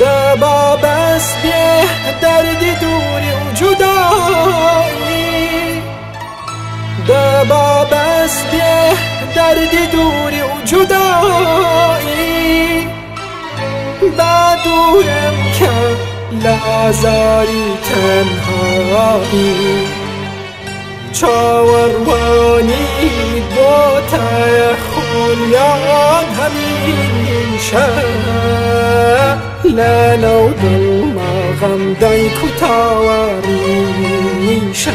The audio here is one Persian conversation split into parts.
دبا بس به درد دوری و جدایی. دبا بس به درد دوری و جدایی. دورم که لازاری تنهایی. چاوروانی با خولیان همیشه لنو دل ما غم دای کتاواری میشه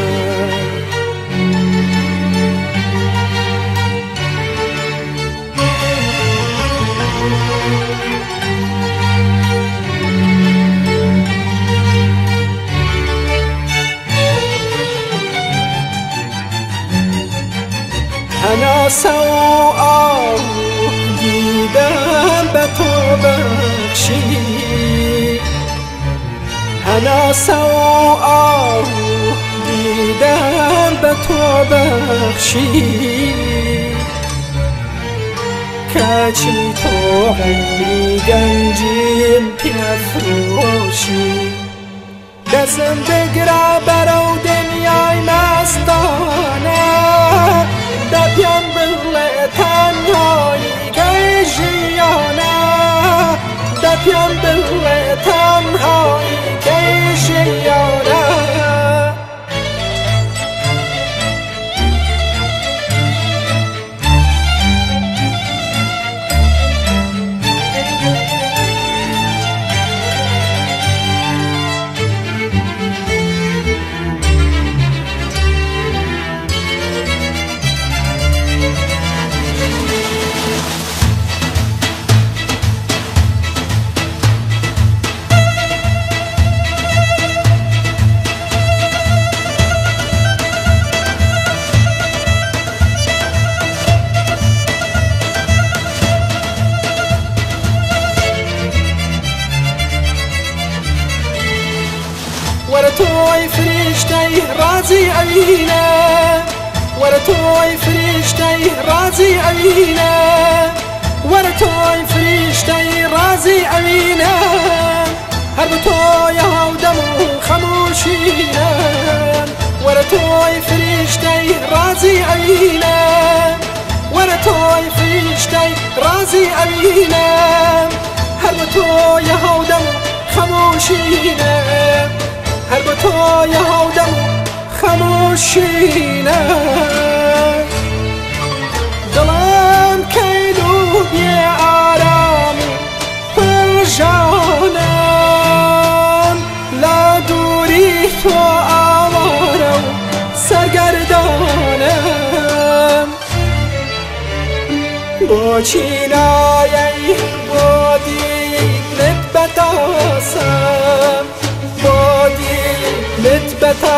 هناسه و آه دیدم به تو بخشی هناسه و آه دیدم به تو بخشی. کچی تو غیری گنجیم پیفروشی دستم بگره برو دنیای مستانه. دپیم بل تنهایی که than hỏi cây duyên nhau đã فريشتي راضي علينا ولا توي فريشتي راضي علينا ولا توي فريشتي راضي علينا هربتو يا هودمو خموشينا ولا توي فريشتي راضي علينا ولا توي فريشتي راضي علينا هربتو يا هودمو خموشينا هر با تو یادم خموشینه دلم کیلو بی آرامی پر جانم لا دوری تو آوارم سرگردانم. با چینایی بودی نتبتاسم ব্যথা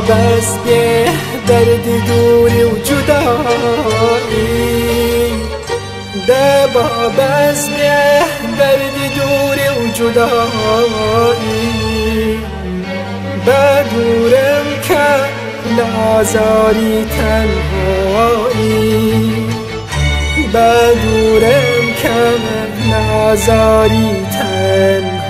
بس یه درد دوری و جدایی. ده با بس یه درد دور و جدایی بدورم که لازاری تنهایی. بدورم که لازاری تنهایی.